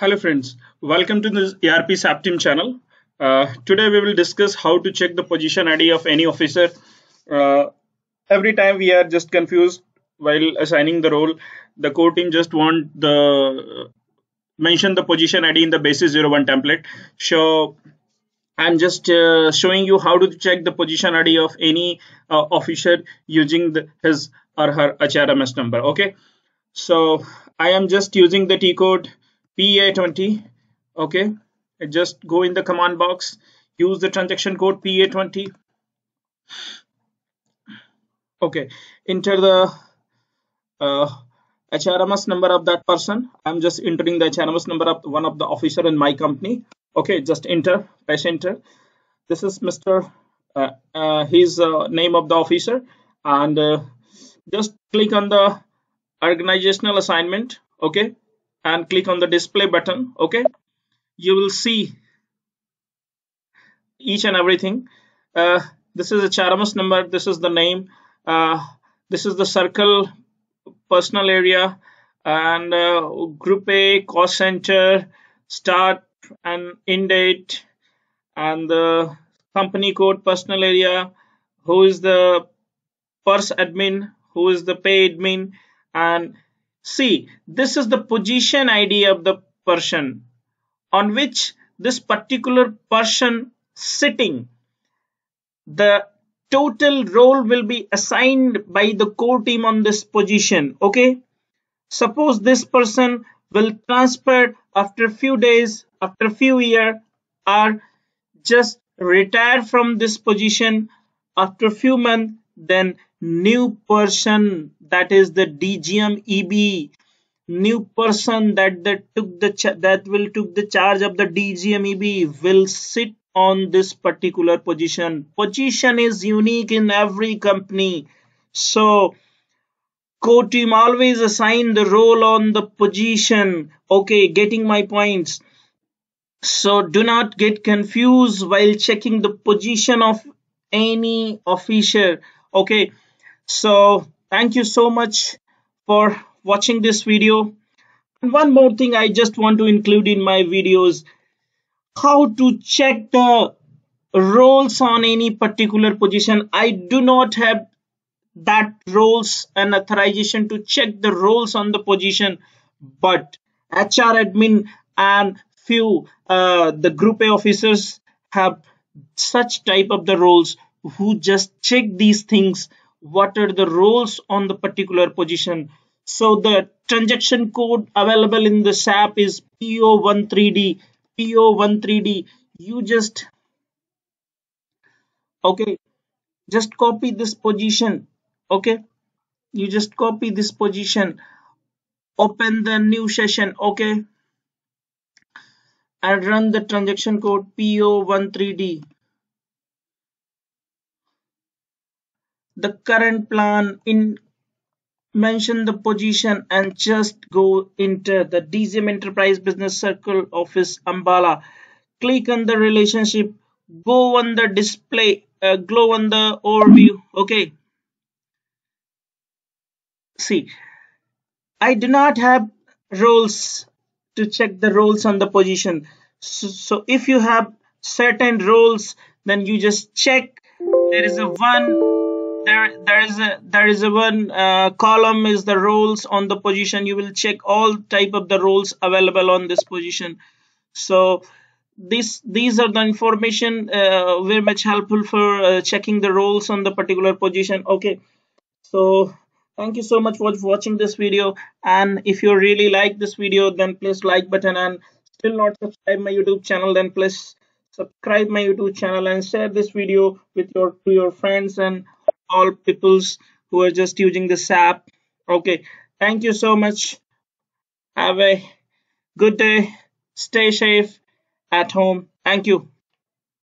Hello friends, welcome to this ERP SAP team channel. Uh, today we will discuss how to check the position ID of any officer. Uh, every time we are just confused while assigning the role, the core team just want the mention the position ID in the basis 01 template. So I'm just uh, showing you how to check the position ID of any uh, officer using the, his or her HRMS number. Okay, so I am just using the T code PA20 okay? Just go in the command box use the transaction code PA20 okay enter the uh, HRMS number of that person. I'm just entering the HRMS number of one of the officer in my company. Okay just enter press enter. This is Mr. Uh, uh, his uh, name of the officer. And uh, just click on the organizational assignment okay and click on the display button okay? You will see each and everything. Uh, this is a HRMS number this is the name uh, this is the circle personal area and uh, group A cost center start and end date and the company code personal area who is the pers admin who is the pay admin and See, this is the position ID of the person on which this particular person sitting. The total role will be assigned by the core team on this position. Okay. Suppose this person will transfer after a few days, after a few year or just retire from this position after a few months, then new person that is the DGM EB new person that that took the that will took the charge of the DGM EB will sit on this particular position. Position is unique in every company. So core team always assign the role on the position. Okay getting my points. So do not get confused while checking the position of any officer okay so thank you so much for watching this video. And one more thing i just want to include in my videos how to check the roles on any particular position. I do not have that roles and authorization to check the roles on the position but hr admin and few uh, the group a officers have such type of the roles who just check these things what are the roles on the particular position. So the transaction code available in the SAP is PO13D PO13D you just okay just copy this position okay? You just copy this position open the new session okay? And run the transaction code PO13D the current plan in mention the position and just go into the DGM Enterprise Business Circle Office Ambala. Click on the relationship, go on the display, uh, go on the overview. Okay. See, I do not have roles to check the roles on the position. So, so if you have certain roles, then you just check there is a one there there is a there is a one uh, column is the roles on the position. You will check all type of the roles available on this position. So this these are the information uh, very much helpful for uh, checking the roles on the particular position. Okay. So thank you so much for watching this video. And if you really like this video then please like button and still not subscribe my youtube channel then please subscribe my youtube channel and share this video with your to your friends and all peoples who are just using the SAP. Okay, thank you so much. Have a good day. Stay safe at home. Thank you.